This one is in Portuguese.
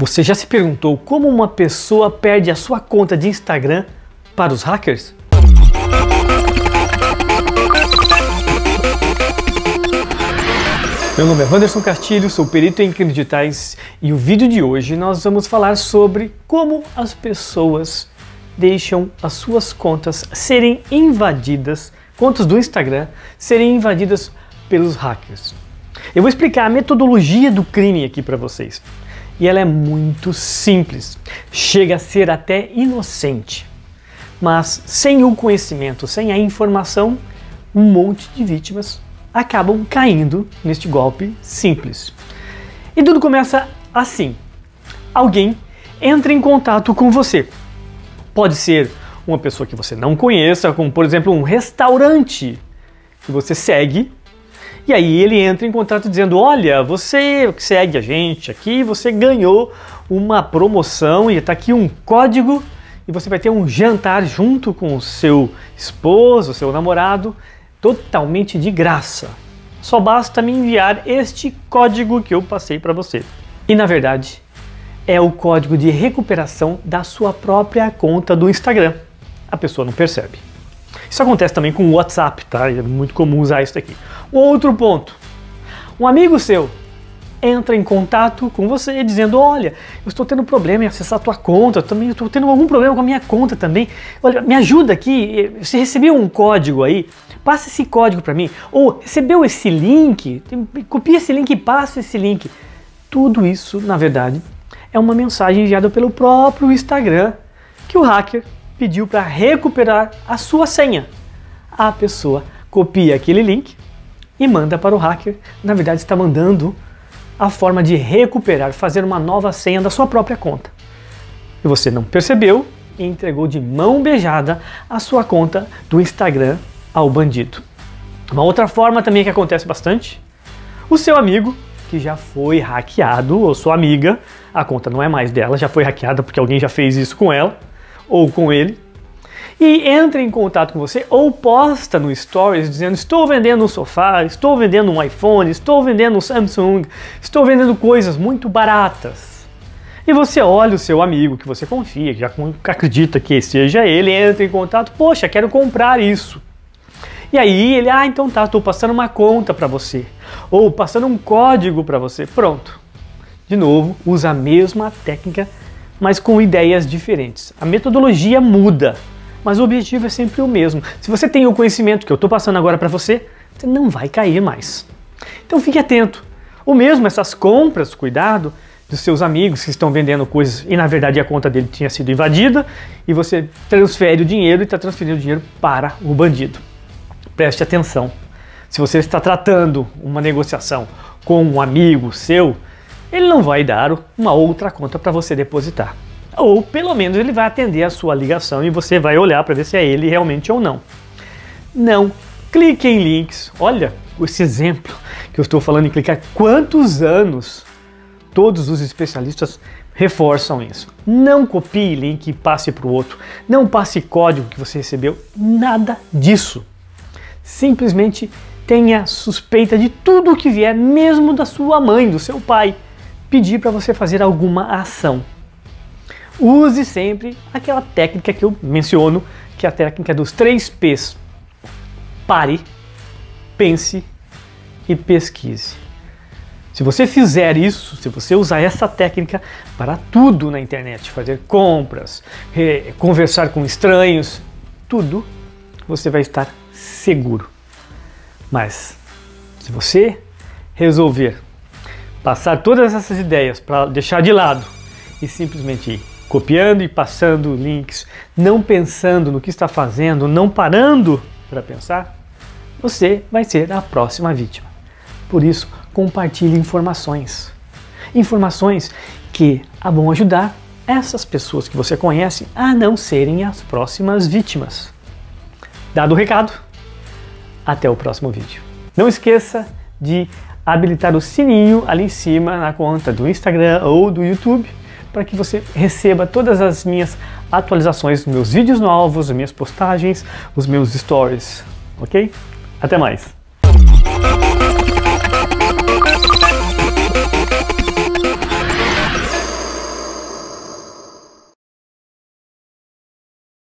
Você já se perguntou como uma pessoa perde a sua conta de Instagram para os hackers? Meu nome é Wanderson Castilho, sou perito em crimes digitais e o vídeo de hoje nós vamos falar sobre como as pessoas deixam as suas contas serem invadidas, contas do Instagram serem invadidas pelos hackers. Eu vou explicar a metodologia do crime aqui para vocês e ela é muito simples, chega a ser até inocente. Mas sem o conhecimento, sem a informação, um monte de vítimas acabam caindo neste golpe simples. E tudo começa assim: alguém entra em contato com você. Pode ser uma pessoa que você não conheça, como por exemplo um restaurante que você segue e aí ele entra em contato dizendo: Olha, você que segue a gente aqui, você ganhou uma promoção e está aqui um código e você vai ter um jantar junto com o seu esposo, seu namorado, totalmente de graça. Só basta me enviar este código que eu passei para você. E na verdade, é o código de recuperação da sua própria conta do Instagram. A pessoa não percebe. Isso acontece também com o WhatsApp, tá? É muito comum usar isso aqui. Outro ponto. Um amigo seu entra em contato com você dizendo: Olha, eu estou tendo problema em acessar a tua conta, também estou tendo algum problema com a minha conta também. Olha, me ajuda aqui. Você recebeu um código aí? Passa esse código para mim. Ou recebeu esse link? Copia esse link e passa esse link. Tudo isso, na verdade, é uma mensagem enviada pelo próprio Instagram que o hacker pediu para recuperar a sua senha. A pessoa copia aquele link e manda para o hacker. Na verdade, está mandando a forma de recuperar, fazer uma nova senha da sua própria conta. E você não percebeu e entregou de mão beijada a sua conta do Instagram ao bandido. Uma outra forma também que acontece bastante, o seu amigo que já foi hackeado, ou sua amiga, a conta não é mais dela, já foi hackeada porque alguém já fez isso com ela ou com ele, e entra em contato com você ou posta no Stories dizendo: Estou vendendo um sofá, estou vendendo um iPhone, estou vendendo um Samsung, estou vendendo coisas muito baratas. E você olha o seu amigo que você confia, que já acredita que seja ele, entra em contato: Poxa, quero comprar isso. E aí ele, ah, então tá, estou passando uma conta para você, ou passando um código para você. Pronto. De novo, usa a mesma técnica, mas com ideias diferentes. A metodologia muda mas o objetivo é sempre o mesmo. Se você tem o conhecimento que eu estou passando agora para você, você não vai cair mais. Então fique atento. O mesmo, essas compras, cuidado dos seus amigos que estão vendendo coisas e na verdade a conta dele tinha sido invadida e você transfere o dinheiro e está transferindo o dinheiro para o bandido. Preste atenção. Se você está tratando uma negociação com um amigo seu, ele não vai dar uma outra conta para você depositar ou pelo menos ele vai atender a sua ligação e você vai olhar para ver se é ele realmente ou não. Não clique em links. Olha esse exemplo que eu estou falando em clicar. Quantos anos todos os especialistas reforçam isso? Não copie link e passe para o outro. Não passe código que você recebeu. Nada disso. Simplesmente tenha suspeita de tudo o que vier, mesmo da sua mãe, do seu pai, pedir para você fazer alguma ação use sempre aquela técnica que eu menciono, que é a técnica dos três P's. Pare, pense e pesquise. Se você fizer isso, se você usar essa técnica para tudo na internet, fazer compras, conversar com estranhos, tudo, você vai estar seguro. Mas se você resolver passar todas essas ideias para deixar de lado e simplesmente ir copiando e passando links, não pensando no que está fazendo, não parando para pensar, você vai ser a próxima vítima. Por isso, compartilhe informações. Informações que vão ajudar essas pessoas que você conhece a não serem as próximas vítimas. Dado o recado, até o próximo vídeo. Não esqueça de habilitar o sininho ali em cima na conta do Instagram ou do YouTube para que você receba todas as minhas atualizações, meus vídeos novos, as minhas postagens, os meus stories, ok? Até mais!